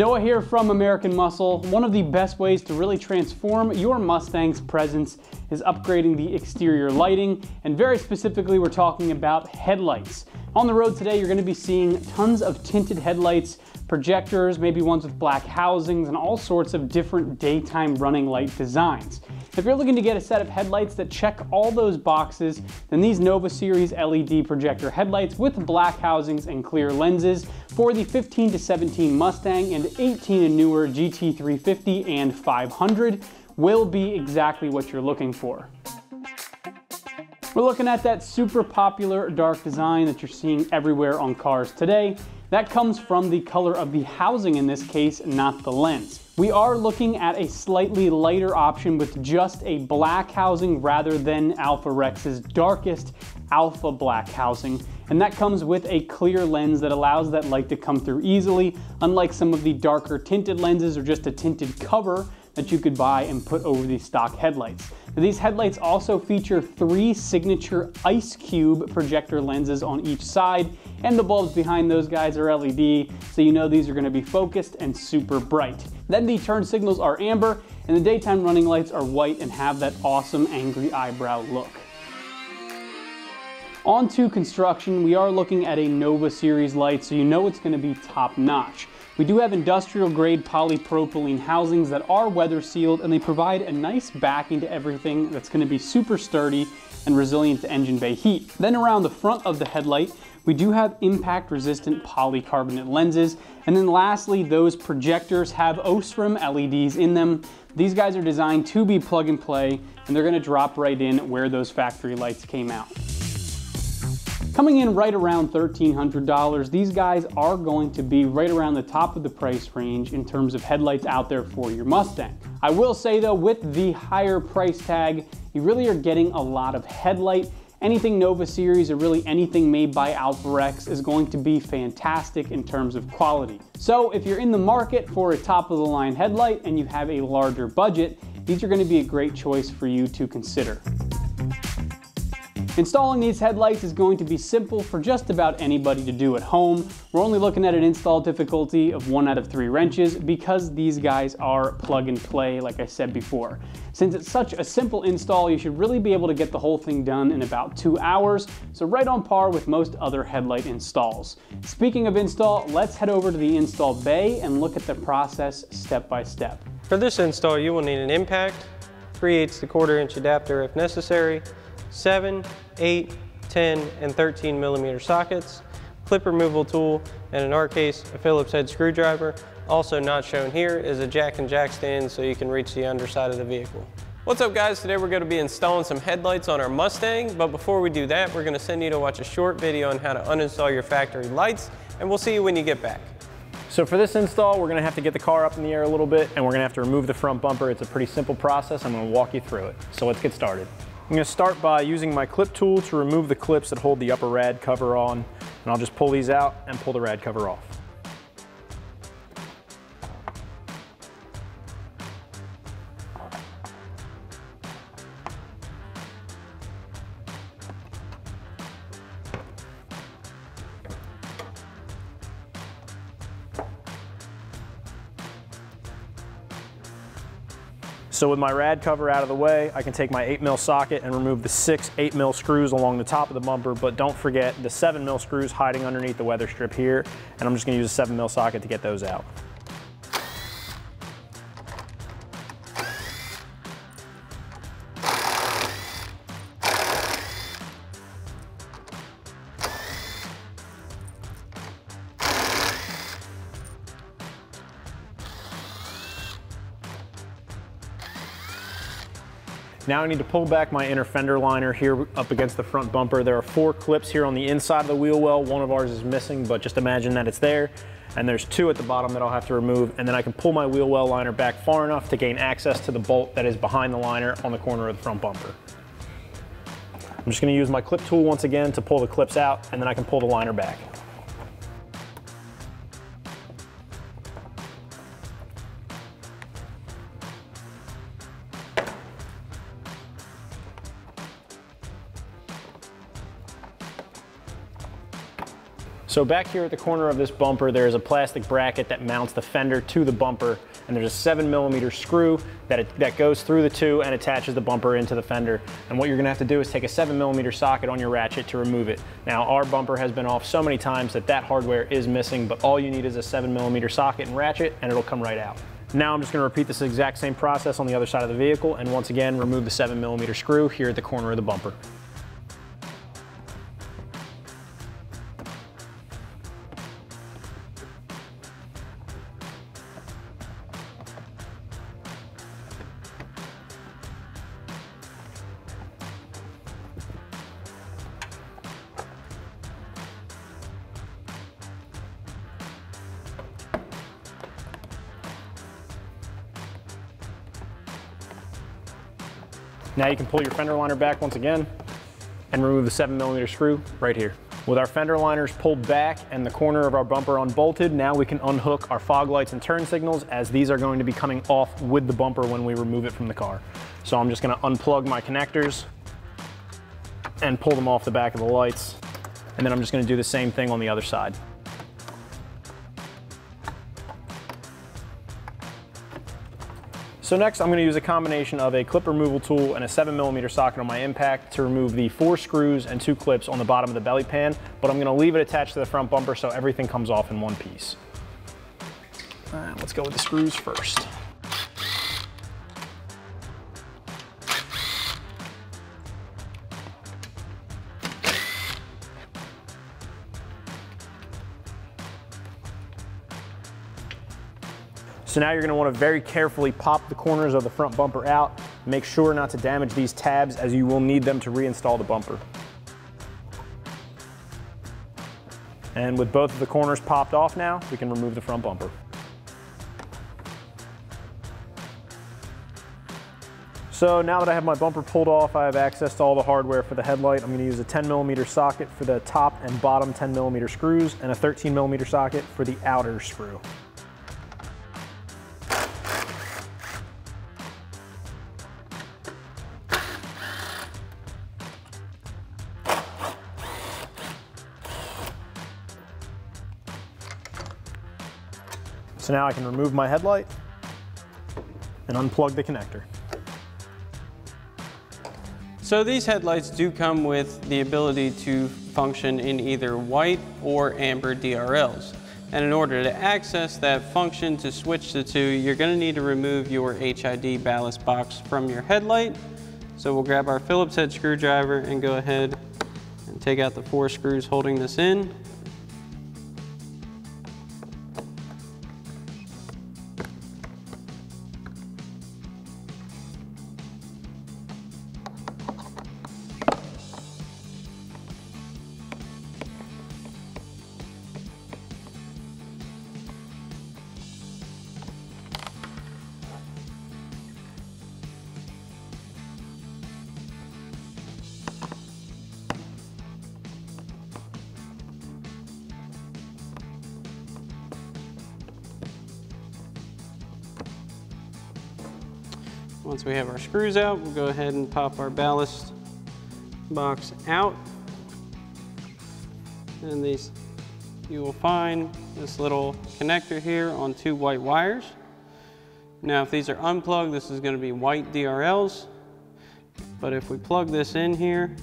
Noah here from American Muscle. One of the best ways to really transform your Mustang's presence is upgrading the exterior lighting, and very specifically, we're talking about headlights. On the road today, you're gonna be seeing tons of tinted headlights, projectors, maybe ones with black housings, and all sorts of different daytime running light designs. If you're looking to get a set of headlights that check all those boxes, then these Nova Series LED projector headlights with black housings and clear lenses for the 15 to 17 Mustang and 18 and newer GT350 and 500 will be exactly what you're looking for. We're looking at that super popular dark design that you're seeing everywhere on cars today. That comes from the color of the housing in this case, not the lens. We are looking at a slightly lighter option with just a black housing rather than AlphaRex's darkest alpha black housing. And that comes with a clear lens that allows that light to come through easily, unlike some of the darker tinted lenses or just a tinted cover that you could buy and put over the stock headlights. Now, these headlights also feature three signature ice cube projector lenses on each side, and the bulbs behind those guys are LED, so you know these are gonna be focused and super bright. Then the turn signals are amber, and the daytime running lights are white and have that awesome angry eyebrow look. On to construction, we are looking at a Nova Series light, so you know it's gonna be top notch. We do have industrial grade polypropylene housings that are weather sealed and they provide a nice backing to everything that's gonna be super sturdy and resilient to engine bay heat. Then around the front of the headlight, we do have impact resistant polycarbonate lenses. And then lastly, those projectors have OSRAM LEDs in them. These guys are designed to be plug and play and they're gonna drop right in where those factory lights came out. Coming in right around $1,300, these guys are going to be right around the top of the price range in terms of headlights out there for your Mustang. I will say though, with the higher price tag, you really are getting a lot of headlight. Anything Nova Series or really anything made by AlphaRex is going to be fantastic in terms of quality. So if you're in the market for a top of the line headlight and you have a larger budget, these are gonna be a great choice for you to consider. Installing these headlights is going to be simple for just about anybody to do at home. We're only looking at an install difficulty of one out of three wrenches because these guys are plug and play like I said before. Since it's such a simple install, you should really be able to get the whole thing done in about two hours, so right on par with most other headlight installs. Speaking of install, let's head over to the install bay and look at the process step by step. For this install, you will need an impact, 3 8 the quarter inch adapter if necessary, 7, 8, 10, and 13 millimeter sockets, clip removal tool, and in our case, a Phillips head screwdriver. Also not shown here is a jack and jack stand so you can reach the underside of the vehicle. What's up guys? Today we're going to be installing some headlights on our Mustang, but before we do that, we're going to send you to watch a short video on how to uninstall your factory lights, and we'll see you when you get back. So for this install, we're gonna have to get the car up in the air a little bit and we're gonna have to remove the front bumper. It's a pretty simple process. I'm gonna walk you through it. So let's get started. I'm gonna start by using my clip tool to remove the clips that hold the upper rad cover on, and I'll just pull these out and pull the rad cover off. So with my rad cover out of the way, I can take my 8 mil socket and remove the six 8 mil screws along the top of the bumper, but don't forget the 7 mil screws hiding underneath the weather strip here, and I'm just gonna use a 7 mil socket to get those out. Now I need to pull back my inner fender liner here up against the front bumper. There are four clips here on the inside of the wheel well. One of ours is missing, but just imagine that it's there. And there's two at the bottom that I'll have to remove. And then I can pull my wheel well liner back far enough to gain access to the bolt that is behind the liner on the corner of the front bumper. I'm just gonna use my clip tool once again to pull the clips out and then I can pull the liner back. So back here at the corner of this bumper, there is a plastic bracket that mounts the fender to the bumper, and there's a seven millimeter screw that, it, that goes through the two and attaches the bumper into the fender. And what you're gonna have to do is take a seven millimeter socket on your ratchet to remove it. Now, our bumper has been off so many times that that hardware is missing, but all you need is a seven millimeter socket and ratchet, and it'll come right out. Now I'm just gonna repeat this exact same process on the other side of the vehicle, and once again, remove the seven millimeter screw here at the corner of the bumper. Now you can pull your fender liner back once again and remove the seven millimeter screw right here. With our fender liners pulled back and the corner of our bumper unbolted, now we can unhook our fog lights and turn signals as these are going to be coming off with the bumper when we remove it from the car. So I'm just gonna unplug my connectors and pull them off the back of the lights. And then I'm just gonna do the same thing on the other side. So next I'm going to use a combination of a clip removal tool and a 7mm socket on my impact to remove the four screws and two clips on the bottom of the belly pan, but I'm going to leave it attached to the front bumper so everything comes off in one piece. let's go with the screws first. So now you're gonna want to very carefully pop the corners of the front bumper out. Make sure not to damage these tabs as you will need them to reinstall the bumper. And with both of the corners popped off now, we can remove the front bumper. So now that I have my bumper pulled off, I have access to all the hardware for the headlight. I'm gonna use a 10 millimeter socket for the top and bottom 10 millimeter screws and a 13 millimeter socket for the outer screw. So now I can remove my headlight and unplug the connector. So these headlights do come with the ability to function in either white or amber DRLs. And in order to access that function to switch the two, you're gonna need to remove your HID ballast box from your headlight. So we'll grab our Phillips head screwdriver and go ahead and take out the four screws holding this in. Once we have our screws out, we'll go ahead and pop our ballast box out. And these, you will find this little connector here on two white wires. Now if these are unplugged, this is gonna be white DRLs. But if we plug this in here,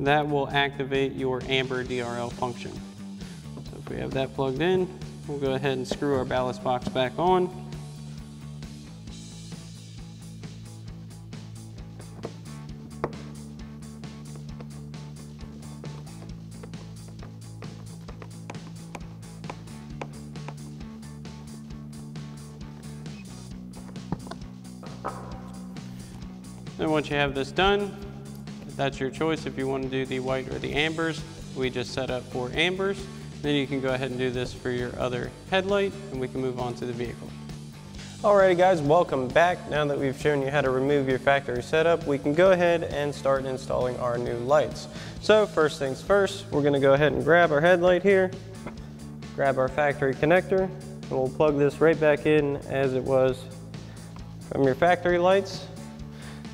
that will activate your amber DRL function. So if we have that plugged in, we'll go ahead and screw our ballast box back on. Then once you have this done, that's your choice if you want to do the white or the ambers. We just set up for ambers. Then you can go ahead and do this for your other headlight and we can move on to the vehicle. Alrighty guys, welcome back. Now that we've shown you how to remove your factory setup, we can go ahead and start installing our new lights. So first things first, we're gonna go ahead and grab our headlight here, grab our factory connector, and we'll plug this right back in as it was from your factory lights.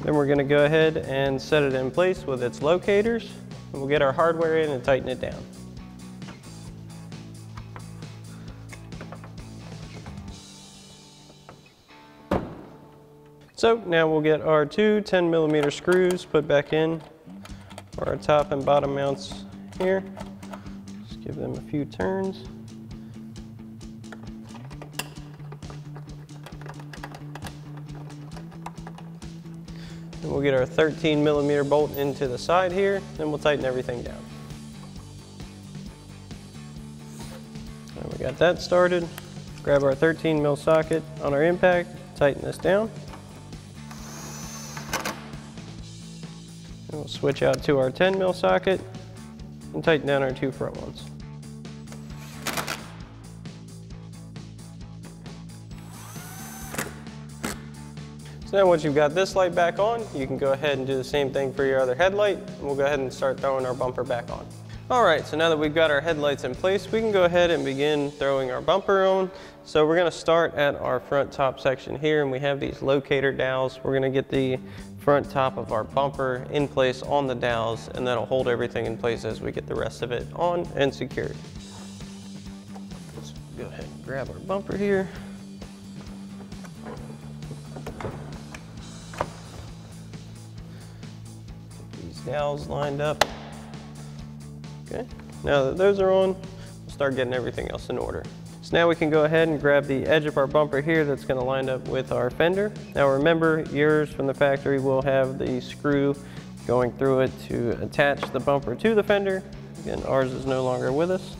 Then we're gonna go ahead and set it in place with its locators. and we'll get our hardware in and tighten it down. So now we'll get our two 10 millimeter screws put back in for our top and bottom mounts here. Just give them a few turns. We'll get our 13 millimeter bolt into the side here, then we'll tighten everything down. We got that started. Grab our 13 mil socket on our impact, tighten this down. And we'll switch out to our 10 mil socket and tighten down our two front ones. So now once you've got this light back on, you can go ahead and do the same thing for your other headlight. We'll go ahead and start throwing our bumper back on. All right, so now that we've got our headlights in place, we can go ahead and begin throwing our bumper on. So we're gonna start at our front top section here, and we have these locator dowels. We're gonna get the front top of our bumper in place on the dowels, and that'll hold everything in place as we get the rest of it on and secured. Let's go ahead and grab our bumper here. Dowels lined up. Okay, now that those are on, we'll start getting everything else in order. So now we can go ahead and grab the edge of our bumper here that's gonna line up with our fender. Now remember, yours from the factory will have the screw going through it to attach the bumper to the fender. Again, ours is no longer with us.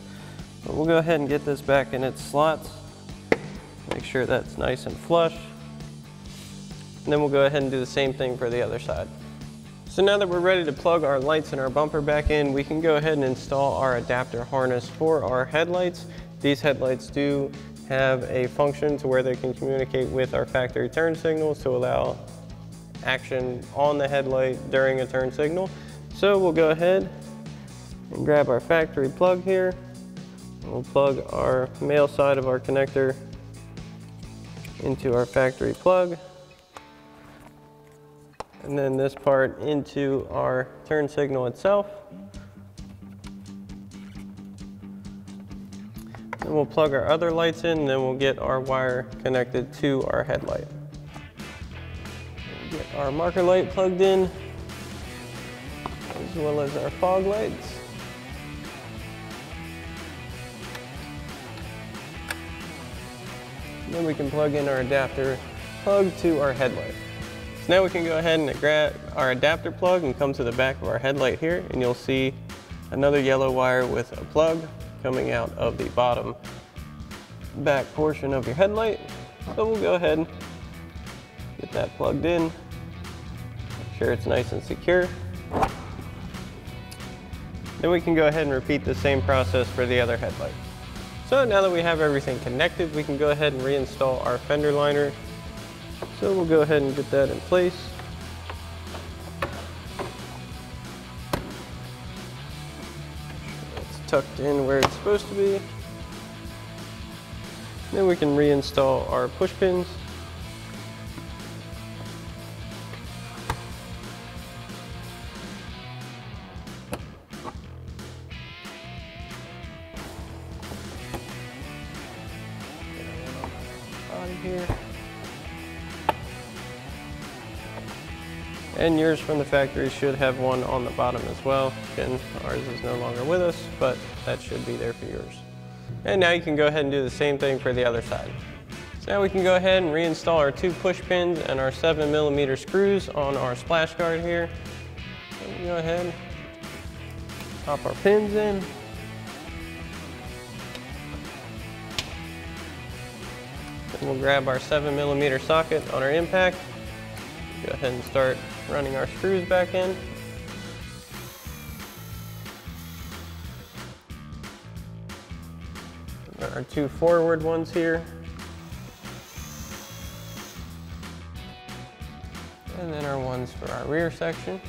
But we'll go ahead and get this back in its slots. Make sure that's nice and flush. And then we'll go ahead and do the same thing for the other side. So now that we're ready to plug our lights and our bumper back in, we can go ahead and install our adapter harness for our headlights. These headlights do have a function to where they can communicate with our factory turn signals to allow action on the headlight during a turn signal. So we'll go ahead and grab our factory plug here. We'll plug our male side of our connector into our factory plug and then this part into our turn signal itself. Then we'll plug our other lights in, then we'll get our wire connected to our headlight. Get our marker light plugged in, as well as our fog lights. then we can plug in our adapter plug to our headlight. So now we can go ahead and grab our adapter plug and come to the back of our headlight here and you'll see another yellow wire with a plug coming out of the bottom back portion of your headlight. So we'll go ahead and get that plugged in, make sure it's nice and secure. Then we can go ahead and repeat the same process for the other headlight. So now that we have everything connected, we can go ahead and reinstall our fender liner so we'll go ahead and get that in place. It's tucked in where it's supposed to be. Then we can reinstall our push pins. here. And yours from the factory should have one on the bottom as well. Again, ours is no longer with us, but that should be there for yours. And now you can go ahead and do the same thing for the other side. So now we can go ahead and reinstall our two push pins and our seven millimeter screws on our splash guard here. Go ahead, pop our pins in. Then we'll grab our seven millimeter socket on our impact. Go ahead and start running our screws back in. Our two forward ones here. And then our ones for our rear section.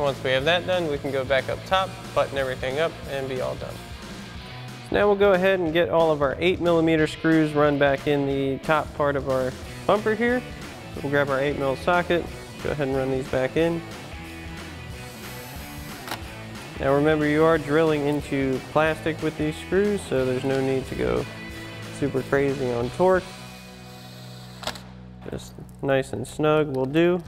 And once we have that done, we can go back up top, button everything up, and be all done. So now we'll go ahead and get all of our 8 millimeter screws run back in the top part of our bumper here. We'll grab our 8 mil socket, go ahead and run these back in. Now remember you are drilling into plastic with these screws, so there's no need to go super crazy on torque. Just nice and snug will do.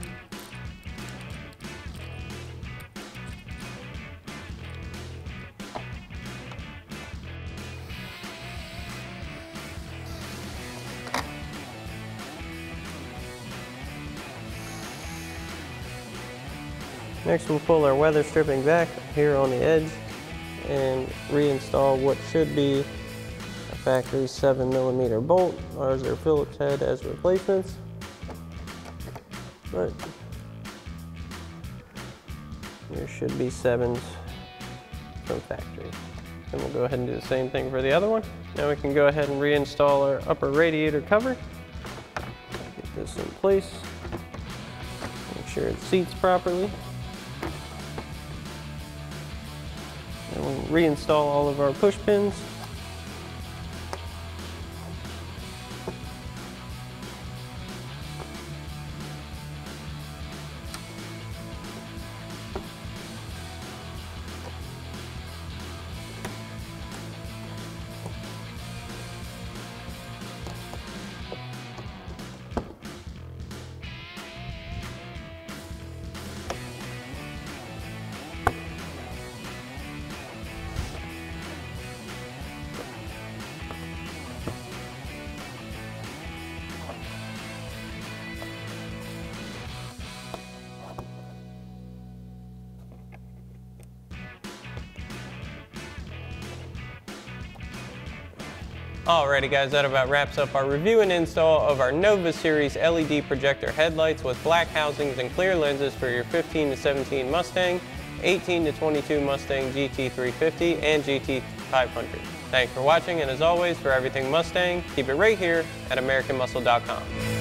Next we'll pull our weather stripping back here on the edge and reinstall what should be a factory 7 millimeter bolt. Ours are Phillips head as replacements. But there should be 7s from factory. Then we'll go ahead and do the same thing for the other one. Now we can go ahead and reinstall our upper radiator cover. Get this in place. Make sure it seats properly. Reinstall all of our push pins. Alrighty guys, that about wraps up our review and install of our Nova Series LED projector headlights with black housings and clear lenses for your 15 to 17 Mustang, 18 to 22 Mustang GT350 and GT500. Thanks for watching and as always, for everything Mustang, keep it right here at AmericanMuscle.com.